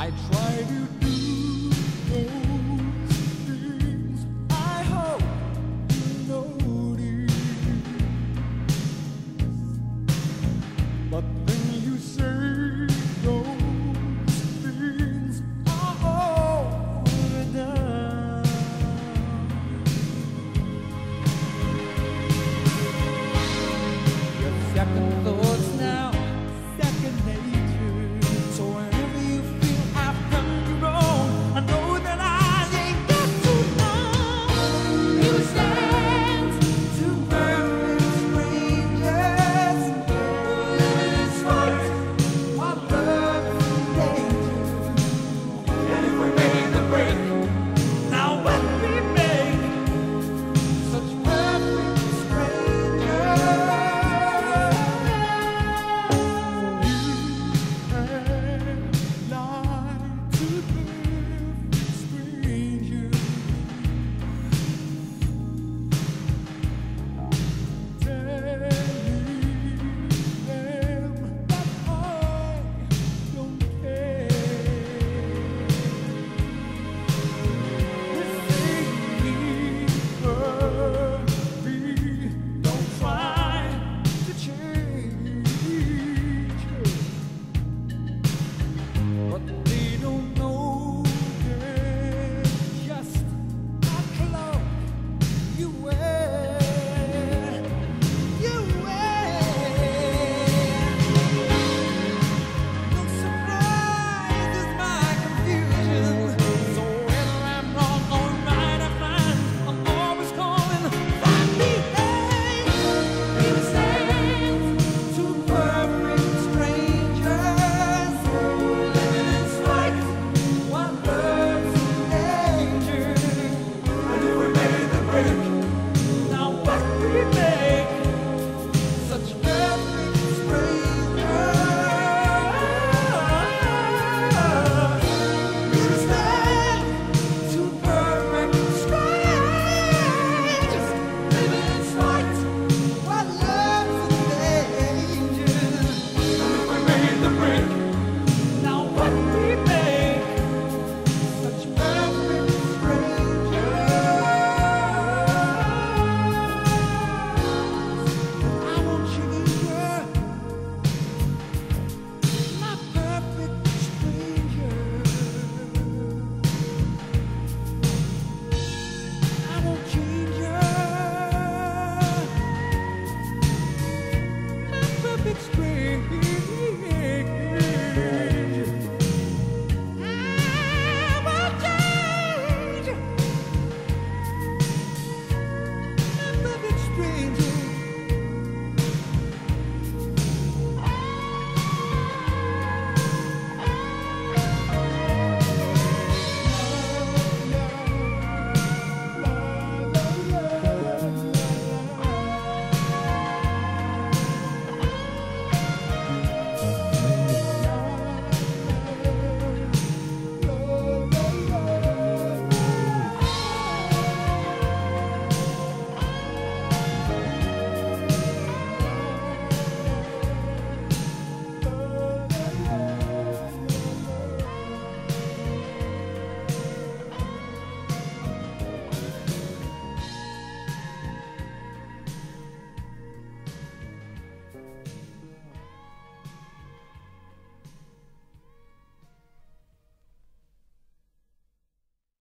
I try to do.